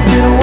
Is it